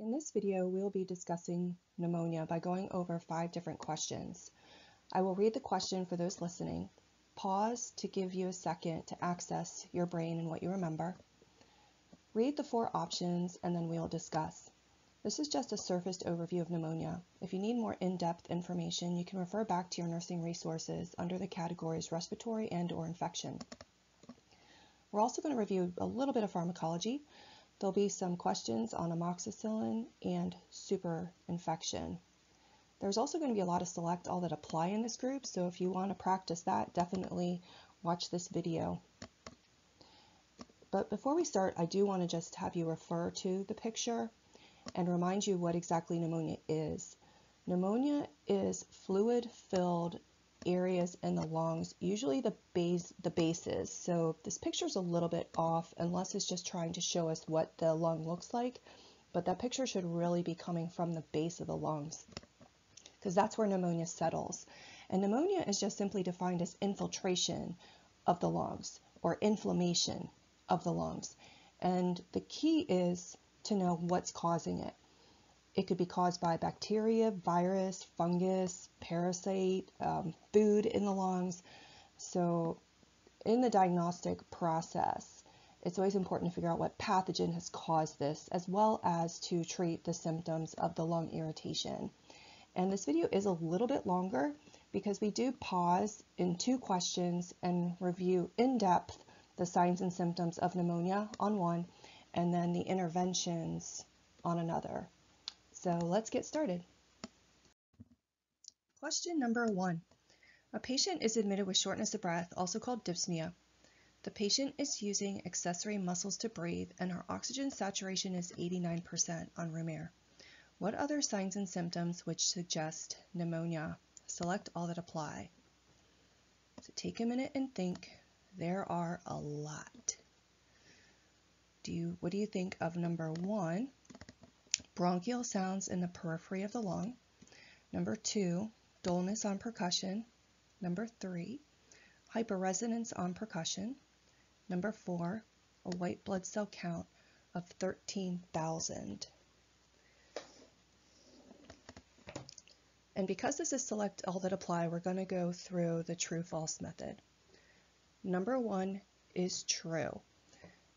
In this video, we'll be discussing pneumonia by going over five different questions. I will read the question for those listening, pause to give you a second to access your brain and what you remember, read the four options, and then we'll discuss. This is just a surfaced overview of pneumonia. If you need more in-depth information, you can refer back to your nursing resources under the categories respiratory and or infection. We're also going to review a little bit of pharmacology, There'll be some questions on amoxicillin and super infection. There's also going to be a lot of select all that apply in this group, so if you want to practice that, definitely watch this video. But before we start, I do want to just have you refer to the picture and remind you what exactly pneumonia is. Pneumonia is fluid-filled areas in the lungs, usually the base, the bases. So this picture is a little bit off unless it's just trying to show us what the lung looks like, but that picture should really be coming from the base of the lungs because that's where pneumonia settles. And pneumonia is just simply defined as infiltration of the lungs or inflammation of the lungs. And the key is to know what's causing it. It could be caused by bacteria, virus, fungus, parasite, um, food in the lungs. So in the diagnostic process, it's always important to figure out what pathogen has caused this, as well as to treat the symptoms of the lung irritation. And this video is a little bit longer because we do pause in two questions and review in depth the signs and symptoms of pneumonia on one, and then the interventions on another. So let's get started. Question number one. A patient is admitted with shortness of breath, also called dyspnea. The patient is using accessory muscles to breathe and her oxygen saturation is 89% on room air. What other signs and symptoms which suggest pneumonia? Select all that apply. So take a minute and think. There are a lot. Do you, what do you think of number one? Bronchial sounds in the periphery of the lung. Number two, dullness on percussion. Number three, hyperresonance on percussion. Number four, a white blood cell count of 13,000. And because this is select all that apply, we're going to go through the true-false method. Number one is true.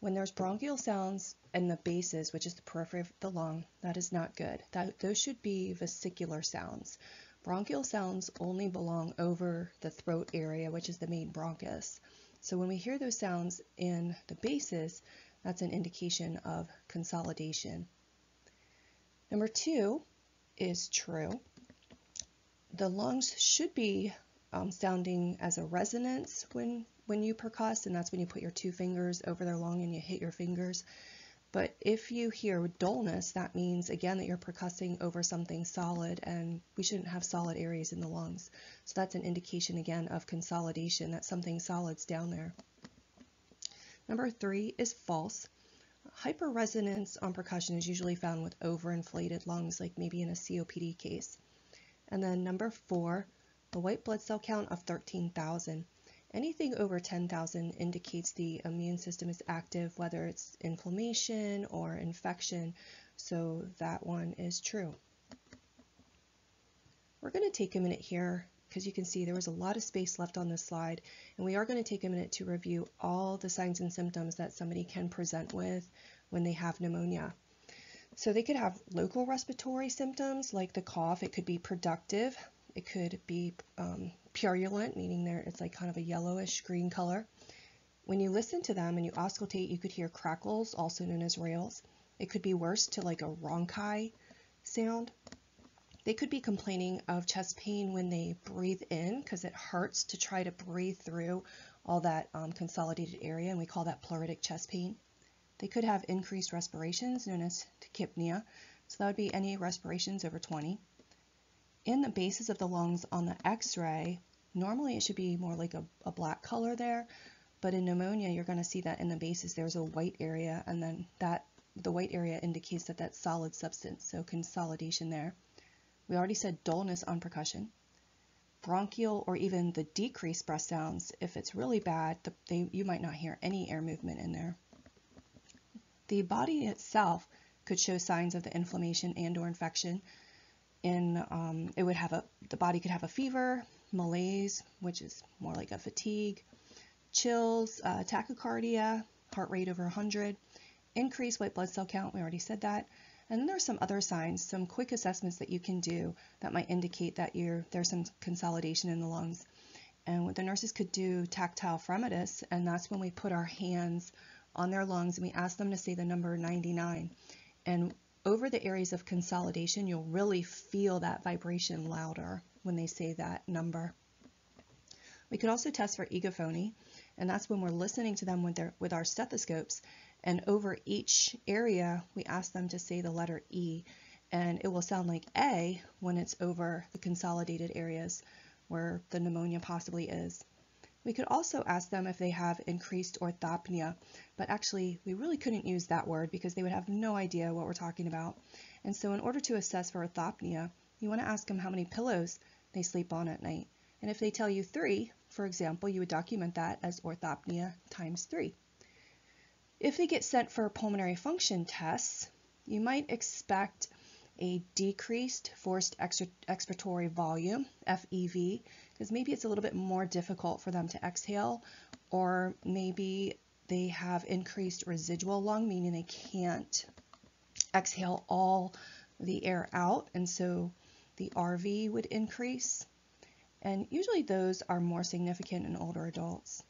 When there's bronchial sounds in the bases, which is the periphery of the lung, that is not good. That, those should be vesicular sounds. Bronchial sounds only belong over the throat area, which is the main bronchus. So when we hear those sounds in the bases, that's an indication of consolidation. Number two is true. The lungs should be um, sounding as a resonance when when you percuss, and that's when you put your two fingers over their lung and you hit your fingers. But if you hear dullness, that means again that you're percussing over something solid and we shouldn't have solid areas in the lungs. So that's an indication again of consolidation, that something solid's down there. Number three is false. Hyperresonance on percussion is usually found with overinflated lungs, like maybe in a COPD case. And then number four, a white blood cell count of 13,000. Anything over 10,000 indicates the immune system is active, whether it's inflammation or infection, so that one is true. We're going to take a minute here because you can see there was a lot of space left on this slide, and we are going to take a minute to review all the signs and symptoms that somebody can present with when they have pneumonia. So they could have local respiratory symptoms like the cough. It could be productive. It could be um, purulent, meaning there it's like kind of a yellowish green color. When you listen to them and you auscultate, you could hear crackles, also known as rales. It could be worse to like a rhonchi sound. They could be complaining of chest pain when they breathe in because it hurts to try to breathe through all that um, consolidated area, and we call that pleuritic chest pain. They could have increased respirations, known as tachypnea, so that would be any respirations over 20 in the bases of the lungs on the x-ray, normally it should be more like a, a black color there, but in pneumonia, you're going to see that in the bases there's a white area, and then that the white area indicates that that's solid substance, so consolidation there. We already said dullness on percussion. Bronchial or even the decreased breath sounds, if it's really bad, the, they, you might not hear any air movement in there. The body itself could show signs of the inflammation and or infection. And um, it would have a, the body could have a fever, malaise, which is more like a fatigue, chills, uh, tachycardia, heart rate over 100, increased white blood cell count, we already said that. And then there's some other signs, some quick assessments that you can do that might indicate that you're, there's some consolidation in the lungs. And what the nurses could do tactile fremitus, and that's when we put our hands on their lungs and we ask them to say the number 99. And over the areas of consolidation, you'll really feel that vibration louder when they say that number. We could also test for egophony, and that's when we're listening to them with, their, with our stethoscopes. And over each area, we ask them to say the letter E, and it will sound like A when it's over the consolidated areas where the pneumonia possibly is. We could also ask them if they have increased orthopnea, but actually we really couldn't use that word because they would have no idea what we're talking about. And so in order to assess for orthopnea, you want to ask them how many pillows they sleep on at night. And if they tell you three, for example, you would document that as orthopnea times three. If they get sent for pulmonary function tests, you might expect a decreased forced expiratory volume, FEV, because maybe it's a little bit more difficult for them to exhale, or maybe they have increased residual lung, meaning they can't exhale all the air out, and so the RV would increase. And usually those are more significant in older adults.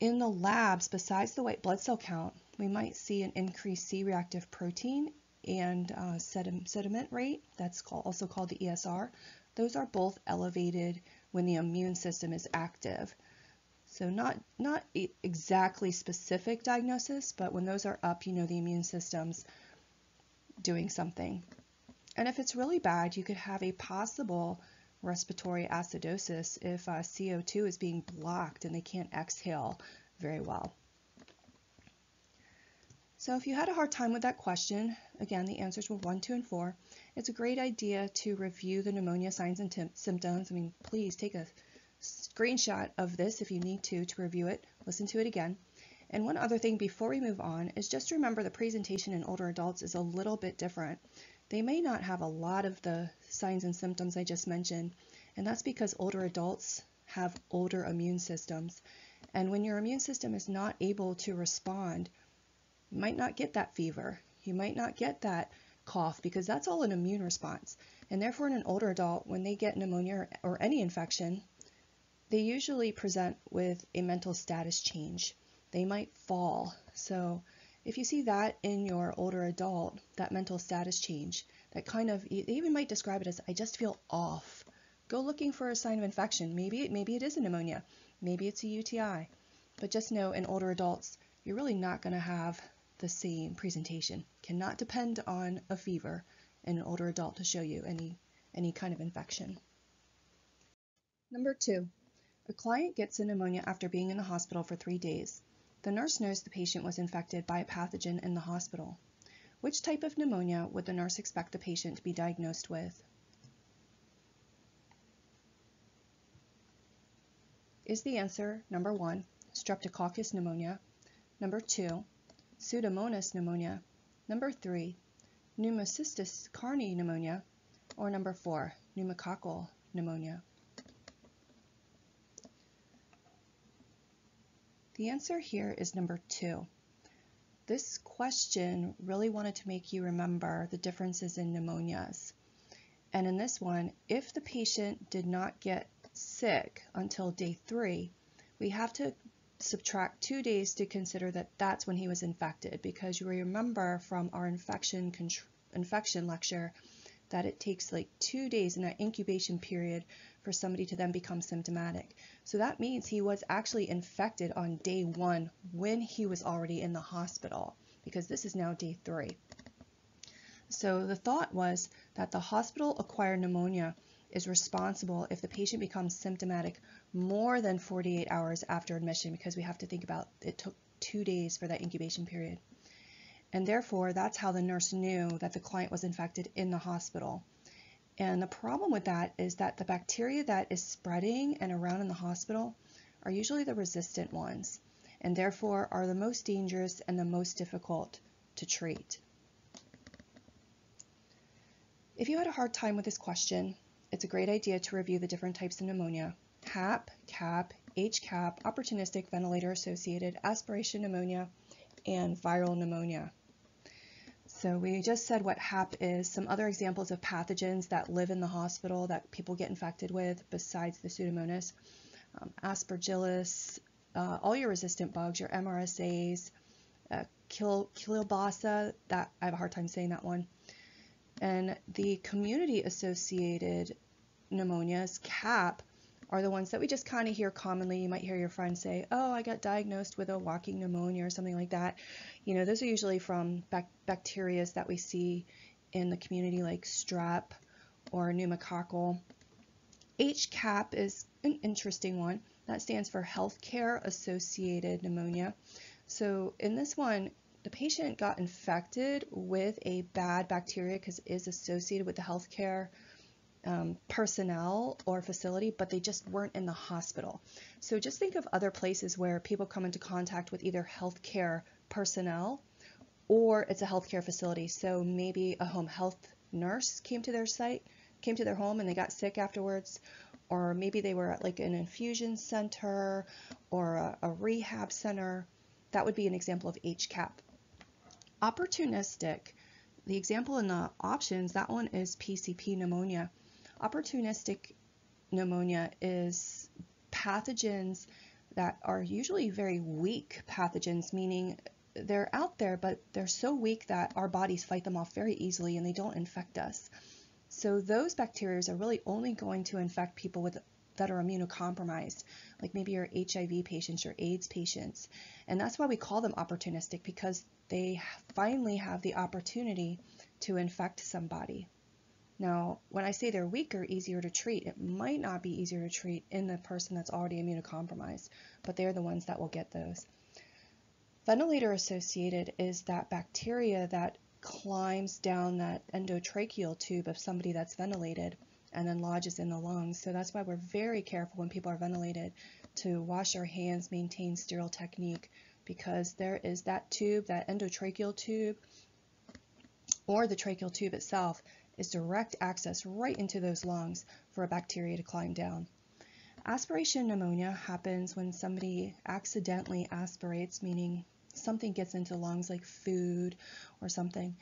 In the labs, besides the white blood cell count, we might see an increased C-reactive protein and uh, sediment rate, that's also called the ESR, those are both elevated when the immune system is active. So not, not exactly specific diagnosis, but when those are up, you know the immune system's doing something. And if it's really bad, you could have a possible respiratory acidosis if uh, CO2 is being blocked and they can't exhale very well. So if you had a hard time with that question, again, the answers were 1, 2, and 4. It's a great idea to review the pneumonia signs and symptoms. I mean, please take a screenshot of this if you need to to review it. Listen to it again. And one other thing before we move on is just remember the presentation in older adults is a little bit different. They may not have a lot of the signs and symptoms I just mentioned, and that's because older adults have older immune systems. And when your immune system is not able to respond you might not get that fever. You might not get that cough because that's all an immune response. And therefore, in an older adult, when they get pneumonia or any infection, they usually present with a mental status change. They might fall. So if you see that in your older adult, that mental status change, that kind of, they even might describe it as, I just feel off. Go looking for a sign of infection. Maybe, maybe it is a pneumonia. Maybe it's a UTI. But just know in older adults, you're really not going to have the same presentation. Cannot depend on a fever in an older adult to show you any, any kind of infection. Number two, a client gets a pneumonia after being in the hospital for three days. The nurse knows the patient was infected by a pathogen in the hospital. Which type of pneumonia would the nurse expect the patient to be diagnosed with? Is the answer number one, Streptococcus pneumonia, number two, Pseudomonas pneumonia. Number three, Pneumocystis carinii pneumonia. Or number four, pneumococcal pneumonia. The answer here is number two. This question really wanted to make you remember the differences in pneumonias. And in this one, if the patient did not get sick until day three, we have to subtract two days to consider that that's when he was infected because you remember from our infection infection lecture that it takes like two days in that incubation period for somebody to then become symptomatic. So that means he was actually infected on day one when he was already in the hospital because this is now day three. So the thought was that the hospital acquired pneumonia is responsible if the patient becomes symptomatic more than 48 hours after admission because we have to think about it took two days for that incubation period. And therefore, that's how the nurse knew that the client was infected in the hospital. And the problem with that is that the bacteria that is spreading and around in the hospital are usually the resistant ones, and therefore are the most dangerous and the most difficult to treat. If you had a hard time with this question, it's a great idea to review the different types of pneumonia. HAP, CAP, HCAP, opportunistic ventilator-associated aspiration pneumonia, and viral pneumonia. So we just said what HAP is, some other examples of pathogens that live in the hospital that people get infected with besides the Pseudomonas. Um, aspergillus, uh, all your resistant bugs, your MRSAs, uh, that I have a hard time saying that one. And the community-associated pneumonias, CAP, are the ones that we just kind of hear commonly. You might hear your friend say, oh, I got diagnosed with a walking pneumonia or something like that. You know, those are usually from bac bacteria that we see in the community like strep or pneumococcal. HCAP is an interesting one. That stands for healthcare associated pneumonia. So in this one, the patient got infected with a bad bacteria because it is associated with the healthcare um, personnel or facility, but they just weren't in the hospital. So just think of other places where people come into contact with either healthcare personnel or it's a healthcare facility. So maybe a home health nurse came to their site, came to their home and they got sick afterwards, or maybe they were at like an infusion center or a, a rehab center. That would be an example of HCAP. Opportunistic, the example in the options, that one is PCP pneumonia. Opportunistic pneumonia is pathogens that are usually very weak pathogens, meaning they're out there, but they're so weak that our bodies fight them off very easily and they don't infect us. So those bacteria are really only going to infect people with that are immunocompromised, like maybe your HIV patients, your AIDS patients. And that's why we call them opportunistic because they finally have the opportunity to infect somebody. Now, when I say they're weaker, easier to treat, it might not be easier to treat in the person that's already immunocompromised, but they're the ones that will get those. Ventilator associated is that bacteria that climbs down that endotracheal tube of somebody that's ventilated and then lodges in the lungs. So that's why we're very careful when people are ventilated to wash our hands, maintain sterile technique, because there is that tube, that endotracheal tube, or the tracheal tube itself is direct access right into those lungs for a bacteria to climb down. Aspiration pneumonia happens when somebody accidentally aspirates, meaning something gets into lungs like food or something,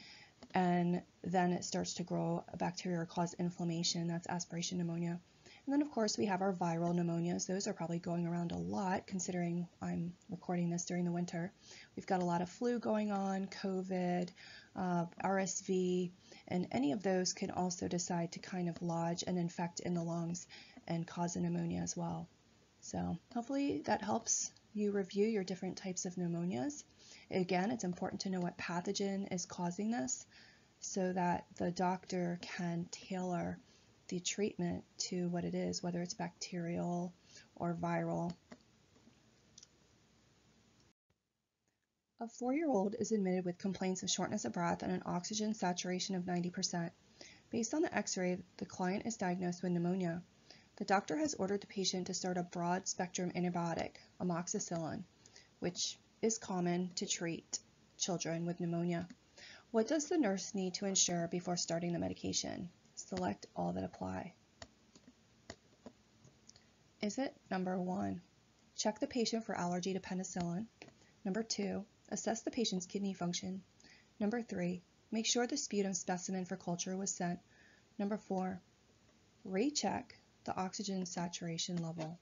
and then it starts to grow a bacteria or cause inflammation. That's aspiration pneumonia. And then, of course, we have our viral pneumonias. Those are probably going around a lot considering I'm recording this during the winter. We've got a lot of flu going on, COVID, uh, RSV, and any of those can also decide to kind of lodge and infect in the lungs and cause a pneumonia as well. So hopefully that helps you review your different types of pneumonias. Again, it's important to know what pathogen is causing this so that the doctor can tailor the treatment to what it is, whether it's bacterial or viral. A four-year-old is admitted with complaints of shortness of breath and an oxygen saturation of 90%. Based on the x-ray, the client is diagnosed with pneumonia. The doctor has ordered the patient to start a broad-spectrum antibiotic, amoxicillin, which is common to treat children with pneumonia. What does the nurse need to ensure before starting the medication? Select all that apply. Is it number one, check the patient for allergy to penicillin. Number two, Assess the patient's kidney function. Number three, make sure the sputum specimen for culture was sent. Number four, recheck the oxygen saturation level.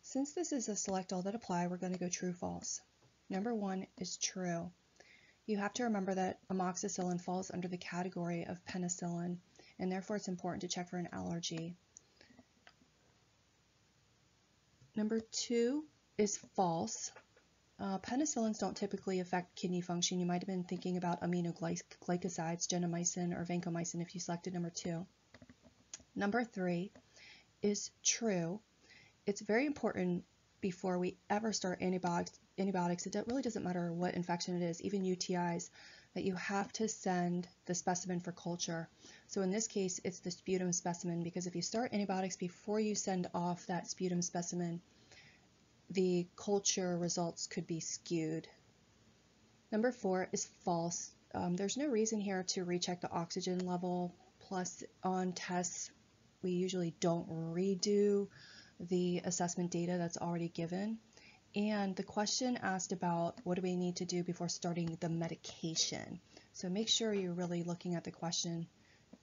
Since this is a select all that apply, we're going to go true false. Number one is true. You have to remember that amoxicillin falls under the category of penicillin, and therefore it's important to check for an allergy. Number two is false. Uh, penicillins don't typically affect kidney function. You might have been thinking about aminoglycosides, gentamicin or vancomycin if you selected number two. Number three is true. It's very important before we ever start antibiotics, antibiotics, it really doesn't matter what infection it is, even UTIs, that you have to send the specimen for culture. So in this case, it's the sputum specimen because if you start antibiotics before you send off that sputum specimen, the culture results could be skewed. Number four is false. um, there's no reason here to recheck the oxygen level. Plus, on tests, we usually don't redo the assessment data that's already given. And the question asked about what do we need to do before starting the medication. So make sure you're really looking at the question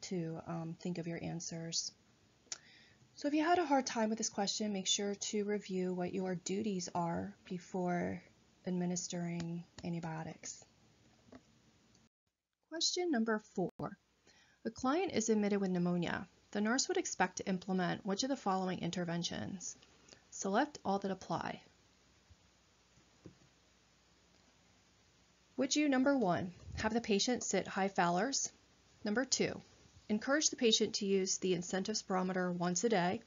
to um, think of your answers. So if you had a hard time with this question, make sure to review what your duties are before administering antibiotics. Question number four. A client is admitted with pneumonia. The nurse would expect to implement which of the following interventions? Select all that apply. Would you, number one, have the patient sit high Fowlers? Number two, encourage the patient to use the incentive spirometer once a day.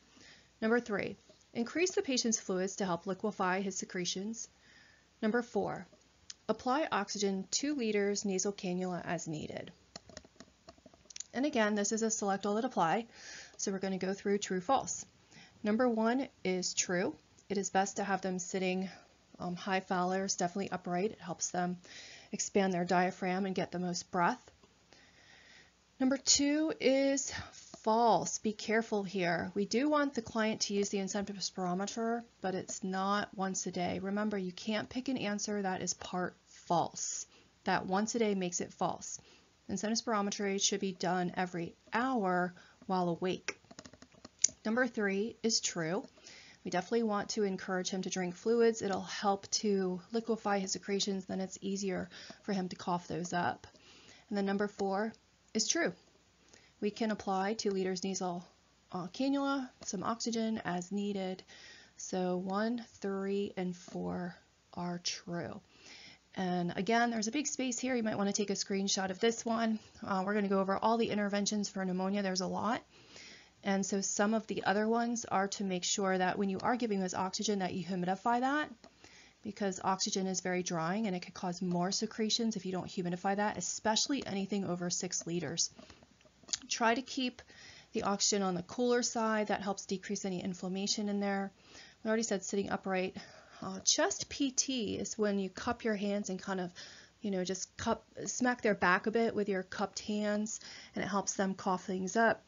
Number three, increase the patient's fluids to help liquefy his secretions. Number four, apply oxygen 2 liters nasal cannula as needed. And again, this is a select all that apply, so we're going to go through true, false. Number one is true. It is best to have them sitting um, high Fowlers, definitely upright. It helps them expand their diaphragm and get the most breath. Number two is false. Be careful here. We do want the client to use the incentive spirometer, but it's not once a day. Remember, you can't pick an answer that is part false. That once a day makes it false. Incentive spirometry should be done every hour while awake. Number three is true. We definitely want to encourage him to drink fluids. It'll help to liquefy his secretions, then it's easier for him to cough those up. And then number four is true. We can apply 2 liters nasal uh, cannula, some oxygen as needed. So 1, 3, and 4 are true. And again, there's a big space here. You might want to take a screenshot of this one. Uh, we're going to go over all the interventions for pneumonia. There's a lot. And so some of the other ones are to make sure that when you are giving this oxygen that you humidify that because oxygen is very drying and it could cause more secretions if you don't humidify that, especially anything over six liters. Try to keep the oxygen on the cooler side. That helps decrease any inflammation in there. We already said sitting upright. Uh, chest PT is when you cup your hands and kind of you know, just cup, smack their back a bit with your cupped hands and it helps them cough things up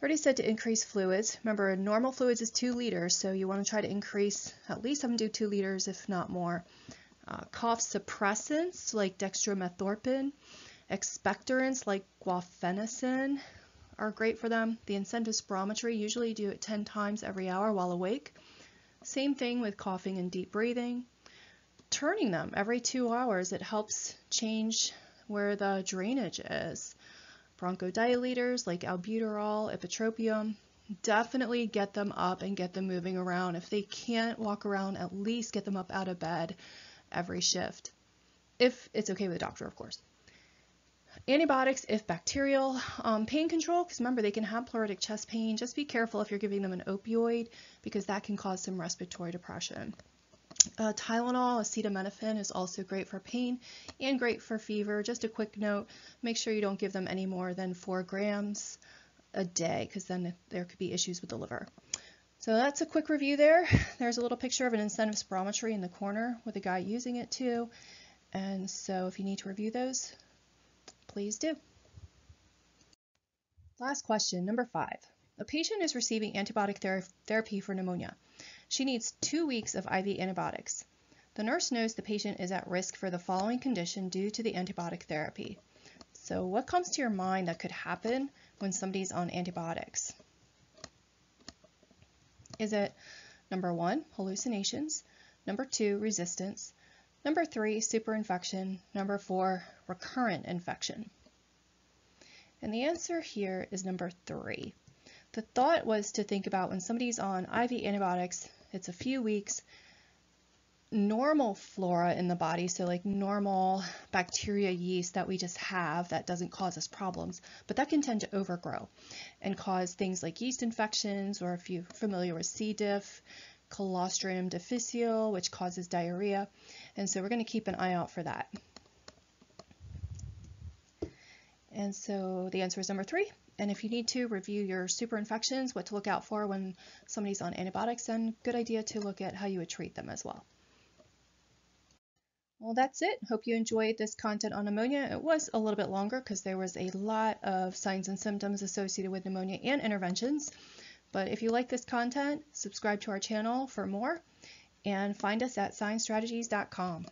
already said to increase fluids. Remember, normal fluids is 2 liters, so you want to try to increase, at least them do 2 liters, if not more. Uh, cough suppressants like dextromethorphan, expectorants like guaifenesin are great for them. The incentive spirometry, usually do it 10 times every hour while awake. Same thing with coughing and deep breathing. Turning them every two hours, it helps change where the drainage is bronchodilators like albuterol, ipratropium, definitely get them up and get them moving around. If they can't walk around, at least get them up out of bed every shift. If it's okay with the doctor, of course. Antibiotics, if bacterial, um, pain control, because remember they can have pleuritic chest pain. Just be careful if you're giving them an opioid because that can cause some respiratory depression. Uh, Tylenol, acetaminophen is also great for pain and great for fever. Just a quick note, make sure you don't give them any more than four grams a day because then there could be issues with the liver. So that's a quick review there. There's a little picture of an incentive spirometry in the corner with a guy using it too. And so if you need to review those, please do. Last question, number five. A patient is receiving antibiotic ther therapy for pneumonia. She needs two weeks of IV antibiotics. The nurse knows the patient is at risk for the following condition due to the antibiotic therapy. So what comes to your mind that could happen when somebody's on antibiotics? Is it number one, hallucinations, number two, resistance, number three, superinfection, number four, recurrent infection? And the answer here is number three. The thought was to think about when somebody's on IV antibiotics, it's a few weeks. Normal flora in the body, so like normal bacteria yeast that we just have that doesn't cause us problems, but that can tend to overgrow and cause things like yeast infections, or if you're familiar with C. diff, Clostridium difficile, which causes diarrhea. And so we're going to keep an eye out for that. And so the answer is number three, and if you need to review your super infections, what to look out for when somebody's on antibiotics, then good idea to look at how you would treat them as well. Well, that's it. Hope you enjoyed this content on pneumonia. It was a little bit longer because there was a lot of signs and symptoms associated with pneumonia and interventions. But if you like this content, subscribe to our channel for more and find us at sinestrategies.com.